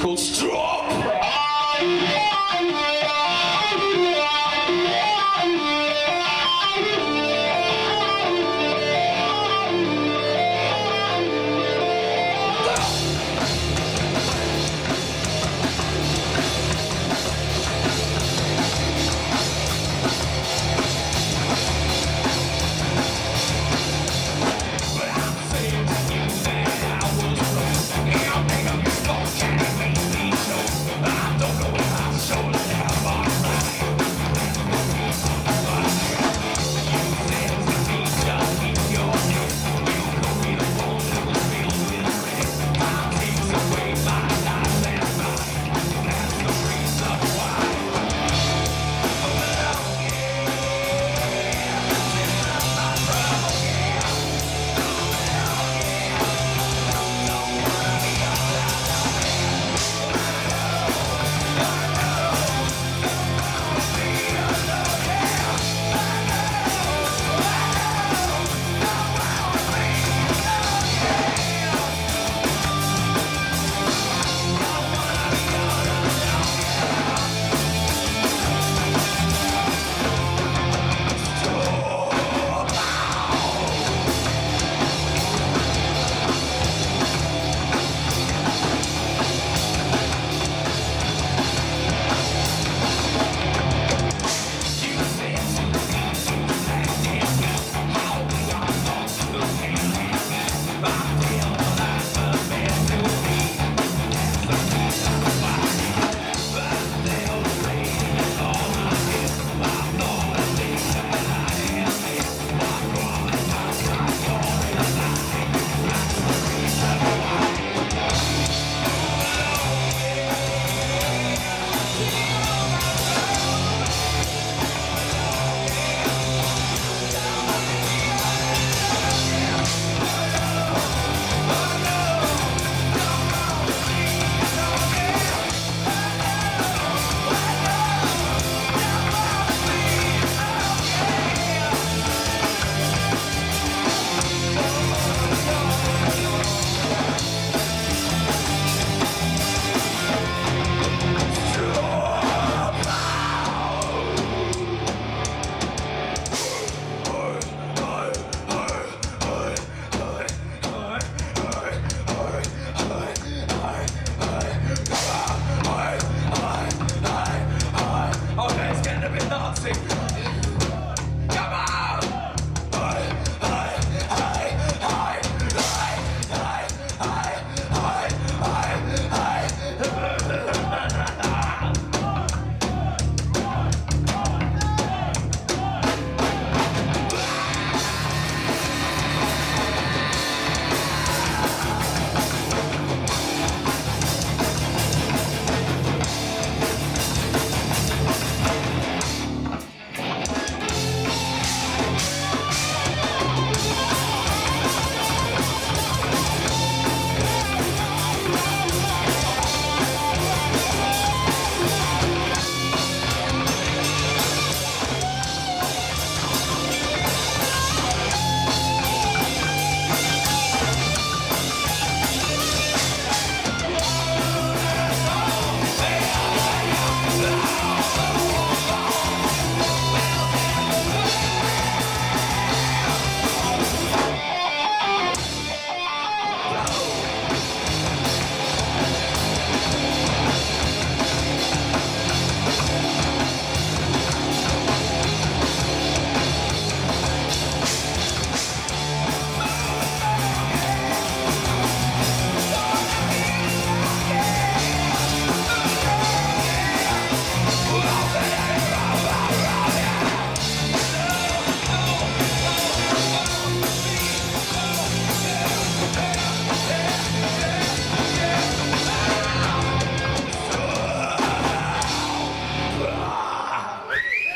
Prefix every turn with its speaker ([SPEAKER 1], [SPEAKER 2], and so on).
[SPEAKER 1] called Strong.